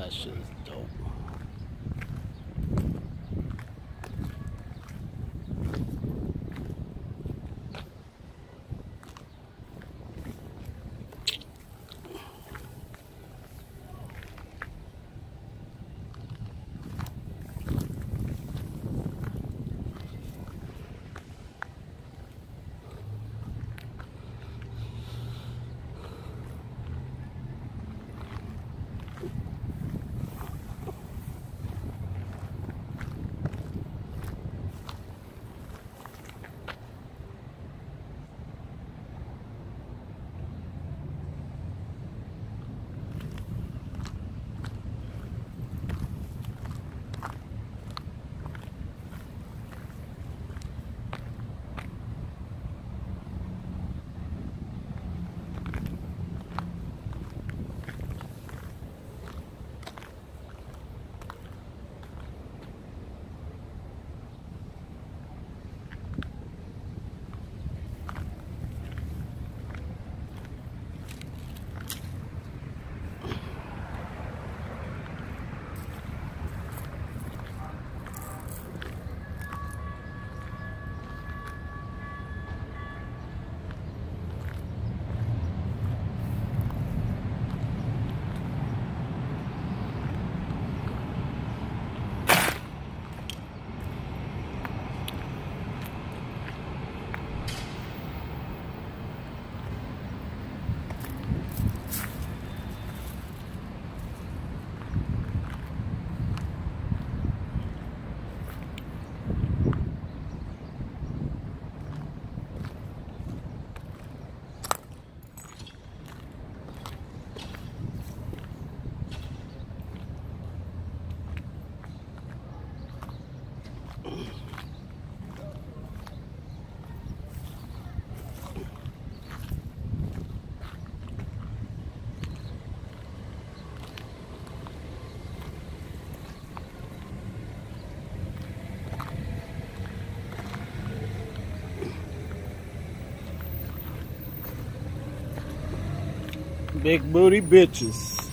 That shit is dope. Big booty bitches.